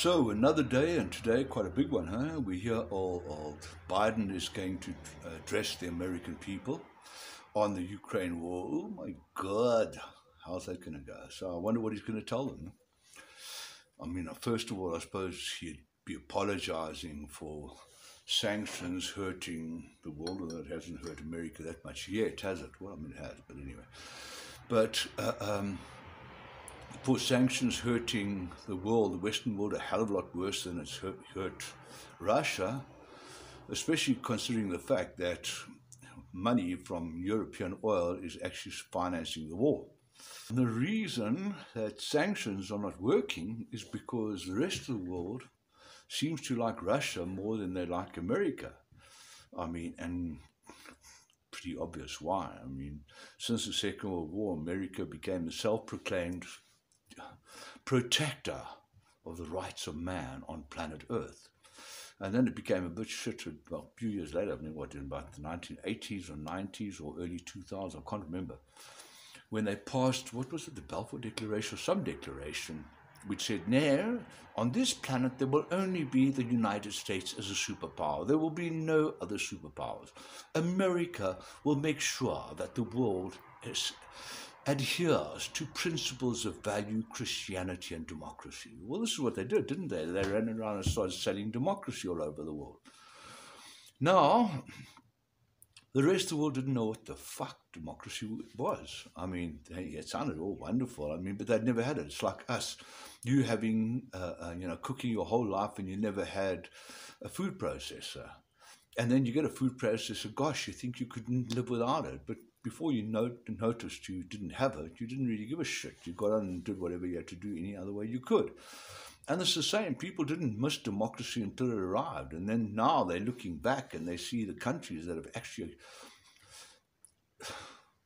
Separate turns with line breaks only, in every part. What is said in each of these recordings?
So another day, and today quite a big one, huh? We hear all, all Biden is going to uh, address the American people on the Ukraine war. Oh my God, how's that going to go? So I wonder what he's going to tell them. I mean, uh, first of all, I suppose he'd be apologizing for sanctions hurting the world, although it hasn't hurt America that much yet, has it? Well, I mean, it has, but anyway. But uh, um, for sanctions hurting the world, the Western world, a hell of a lot worse than it's hurt, hurt Russia, especially considering the fact that money from European oil is actually financing the war. And the reason that sanctions are not working is because the rest of the world seems to like Russia more than they like America. I mean, and pretty obvious why. I mean, since the Second World War, America became a self proclaimed protector of the rights of man on planet Earth. And then it became a bit shit well, a few years later, I mean, what, in about the 1980s or 90s or early 2000s, I can't remember, when they passed, what was it, the Balfour Declaration or some declaration, which said, no, on this planet there will only be the United States as a superpower. There will be no other superpowers. America will make sure that the world is adheres to principles of value, Christianity, and democracy. Well, this is what they did, didn't they? They ran around and started selling democracy all over the world. Now, the rest of the world didn't know what the fuck democracy was. I mean, it sounded all wonderful. I mean, but they'd never had it. It's like us, you having, uh, uh, you know, cooking your whole life and you never had a food processor. And then you get a food processor, gosh, you think you couldn't live without it. But before you noticed you didn't have it, you didn't really give a shit. You got on and did whatever you had to do any other way you could. And it's the same. People didn't miss democracy until it arrived. And then now they're looking back and they see the countries that have actually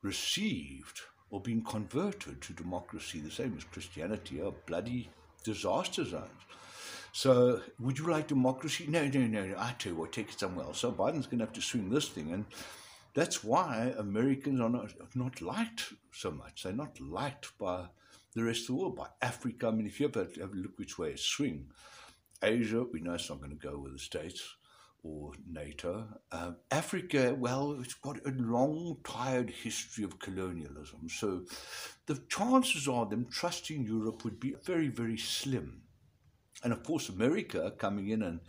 received or been converted to democracy, the same as Christianity, are bloody disaster zones. So, would you like democracy? No, no, no. no. I tell you what, take it somewhere else. So, Biden's going to have to swing this thing. And that's why Americans are not, not liked so much. They're not liked by the rest of the world, by Africa. I mean, if you ever have a look which way it's swing, Asia, we know it's not going to go with the States or NATO. Um, Africa, well, it's got a long, tired history of colonialism. So the chances are them trusting Europe would be very, very slim. And of course, America coming in and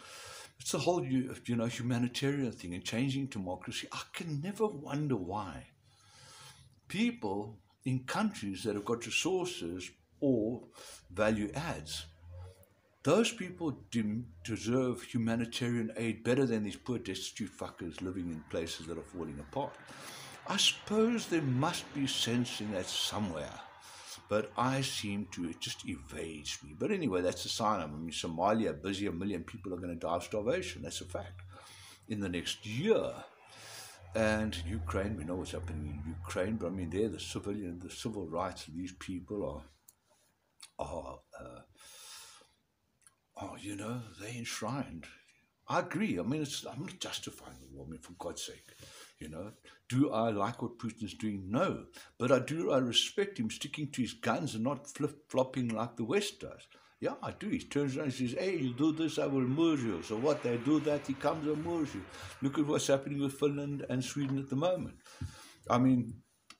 it's the whole, you know, humanitarian thing and changing democracy. I can never wonder why people in countries that have got resources or value adds, those people deserve humanitarian aid better than these poor destitute fuckers living in places that are falling apart. I suppose there must be sense in that somewhere but I seem to, it just evades me. But anyway, that's a sign. I mean, Somalia, busy, a million people are going to die of starvation. That's a fact. In the next year, and Ukraine, we know what's happening in Ukraine, but I mean, there, the civilian, the civil rights of these people are, are, uh, are you know, they enshrined. I agree. I mean, it's, I'm not justifying the war, I mean, for God's sake. You know, do I like what Putin's doing? No. But I do, I respect him sticking to his guns and not flip flopping like the West does. Yeah, I do. He turns around and says, Hey, you do this, I will murder you. So what? They do that, he comes and murders you. Look at what's happening with Finland and Sweden at the moment. I mean,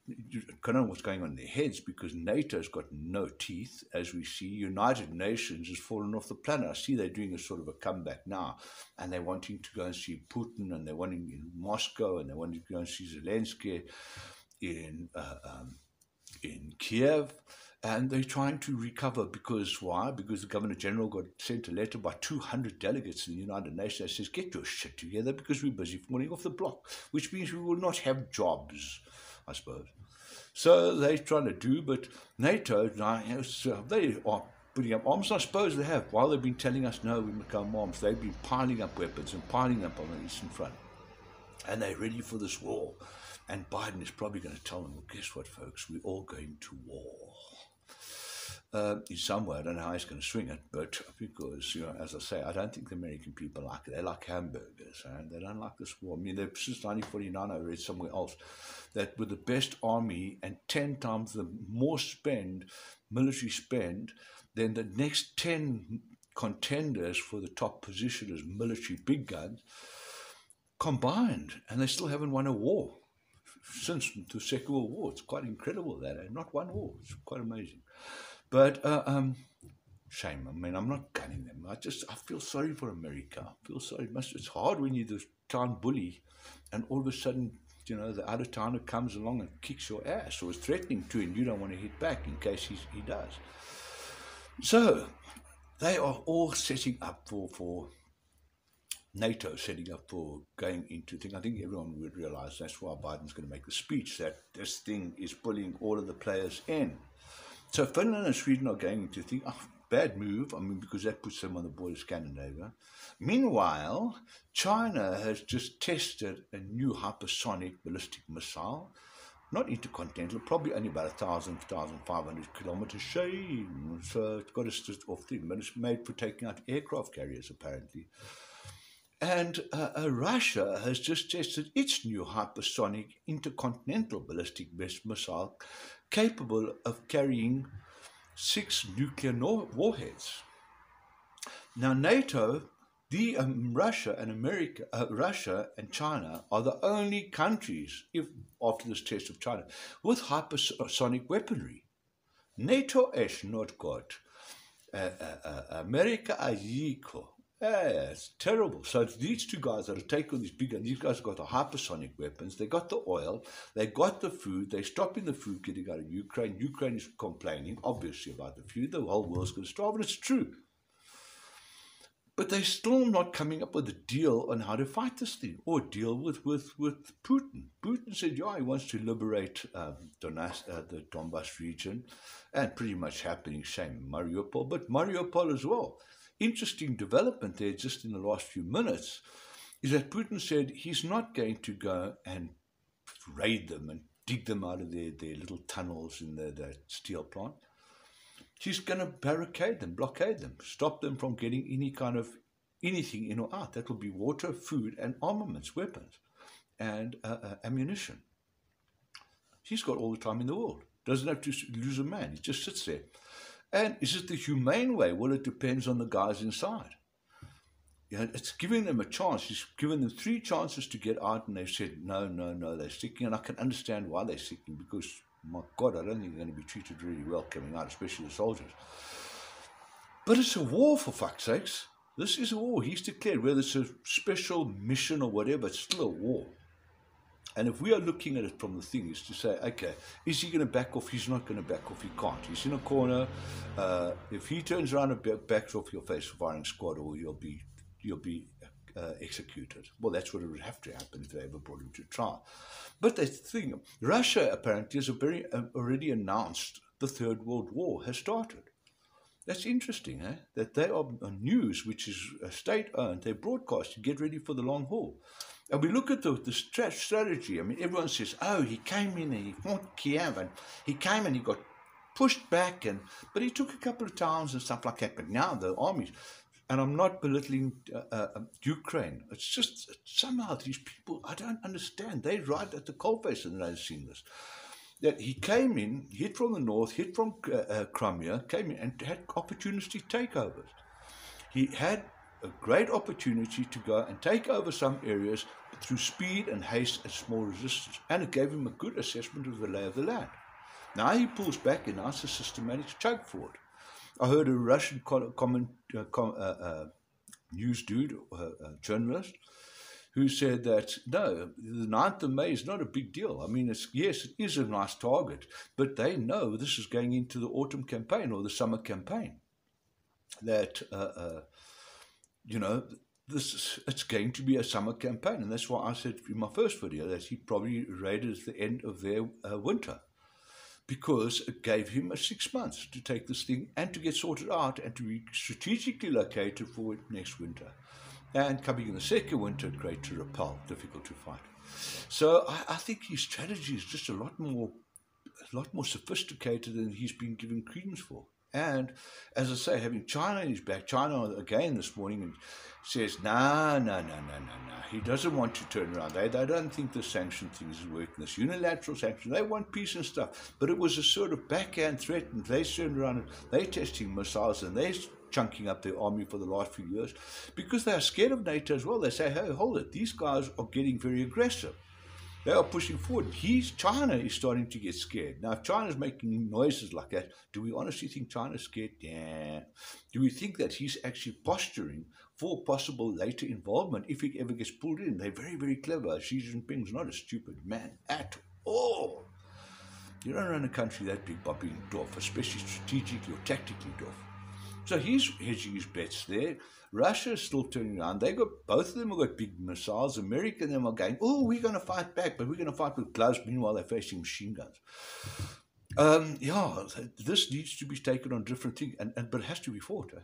I don't know what's going on in their heads because NATO's got no teeth, as we see. United Nations has fallen off the planet. I see they're doing a sort of a comeback now, and they're wanting to go and see Putin, and they're wanting in Moscow, and they're wanting to go and see Zelensky in uh, um, in Kiev, and they're trying to recover because why? Because the Governor General got sent a letter by 200 delegates in the United Nations that says, "Get your shit together because we're busy falling off the block," which means we will not have jobs. I suppose. So they're trying to do, but NATO, uh, they are putting up arms. I suppose they have. While they've been telling us, no, we must come arms, they've been piling up weapons and piling up on the Eastern Front. And they're ready for this war. And Biden is probably going to tell them, well, guess what, folks? We're all going to war. Uh, in some way. I don't know how he's going to swing it, but because, you know, as I say, I don't think the American people like it. They like hamburgers and they don't like this war. I mean, since 1949, I read somewhere else that with the best army and 10 times the more spend, military spend, than the next 10 contenders for the top position as military big guns combined, and they still haven't won a war since the Second World War. It's quite incredible that, eh? not one war. It's quite amazing. But uh, um, shame. I mean, I'm not gunning them. I just I feel sorry for America. I feel sorry. It's hard when you're the town bully, and all of a sudden, you know, the of towner comes along and kicks your ass or is threatening to, and you don't want to hit back in case he he does. So they are all setting up for for NATO setting up for going into thing. I think everyone would realize that's why Biden's going to make the speech that this thing is pulling all of the players in. So Finland and Sweden are going to think, oh, bad move. I mean, because that puts them on the border of Scandinavia. Meanwhile, China has just tested a new hypersonic ballistic missile, not intercontinental, probably only about 1,000, 1,500 kilometers. Shame. So it's got us just off thing, but it's made for taking out aircraft carriers, apparently. And uh, uh, Russia has just tested its new hypersonic intercontinental ballistic missile capable of carrying six nuclear warheads. Now, NATO, the um, Russia and America, uh, Russia and China are the only countries, if after this test of China, with hypersonic weaponry. NATO has not got. Uh, uh, uh America equal yeah, it's terrible. So these two guys that are taking these big, these guys have got the hypersonic weapons. They got the oil. They got the food. They're stopping the food getting out of Ukraine. Ukraine is complaining, obviously, about the food. The whole world's going to starve, and it's true. But they're still not coming up with a deal on how to fight this thing or deal with, with, with Putin. Putin said, yeah, he wants to liberate um, Donas, uh, the Donbass region, and pretty much happening, same Mariupol, but Mariupol as well interesting development there just in the last few minutes is that Putin said he's not going to go and raid them and dig them out of their, their little tunnels in the, the steel plant. He's going to barricade them, blockade them, stop them from getting any kind of anything in or out. That will be water, food, and armaments, weapons, and uh, uh, ammunition. He's got all the time in the world. Doesn't have to lose a man. He just sits there. And is it the humane way? Well, it depends on the guys inside. It's giving them a chance. He's given them three chances to get out, and they've said, no, no, no, they're sticking. And I can understand why they're sticking because, my God, I don't think they're going to be treated really well coming out, especially the soldiers. But it's a war, for fuck's sakes. This is a war. He's declared, whether it's a special mission or whatever, it's still a war. And if we are looking at it from the thing, is to say, okay, is he going to back off? He's not going to back off. He can't. He's in a corner. Uh, if he turns around and backs off, you'll face a firing squad, or you'll be you'll be uh, executed. Well, that's what would have to happen if they ever brought him to trial. But the thing, Russia apparently has very, uh, already announced the Third World War has started. That's interesting, eh? That they are news, which is state owned. They broadcast to get ready for the long haul. And we look at the, the strategy. I mean, everyone says, oh, he came in and he fought Kiev and he came and he got pushed back, and but he took a couple of towns and stuff like that. But now the armies, and I'm not belittling uh, uh, Ukraine. It's just somehow these people, I don't understand. They right at the coalface and they've seen this. That he came in, hit from the north, hit from uh, uh, Crimea, came in and had opportunistic takeovers. He had a great opportunity to go and take over some areas through speed and haste and small resistance. And it gave him a good assessment of the lay of the land. Now he pulls back and asks a systematic choke for it. I heard a Russian uh, com, uh, uh, news dude, uh, journalist, who said that no, the 9th of May is not a big deal. I mean, it's, yes, it is a nice target, but they know this is going into the autumn campaign or the summer campaign. That uh, uh, you know, this it's going to be a summer campaign, and that's why I said in my first video that he probably raided at the end of their uh, winter, because it gave him six months to take this thing and to get sorted out and to be strategically located for next winter, and coming in the second winter, great to repel, difficult to fight. So I, I think his strategy is just a lot more, a lot more sophisticated than he's been given credence for. And as I say, having China in his back, China again this morning and says, no, no, no, no, no, no. He doesn't want to turn around. They, they don't think the sanction thing is working, this unilateral sanction. They want peace and stuff. But it was a sort of backhand threat, and they turned around and they're testing missiles and they're chunking up their army for the last few years because they are scared of NATO as well. They say, hey, hold it, these guys are getting very aggressive. They are pushing forward. He's China is starting to get scared. Now, if China's making noises like that, do we honestly think China's scared? Yeah. Do we think that he's actually posturing for possible later involvement if he ever gets pulled in? They're very, very clever. Xi Jinping's not a stupid man at all. You don't run a country that big by being dwarf, especially strategically or tactically dwarf. So he's hedging his bets there. Russia is still turning around. They got both of them have got big missiles. America and them are going, oh, we're going to fight back, but we're going to fight with gloves. Meanwhile, they're facing machine guns. Um, yeah, this needs to be taken on different things, and, and but it has to be fought. Eh?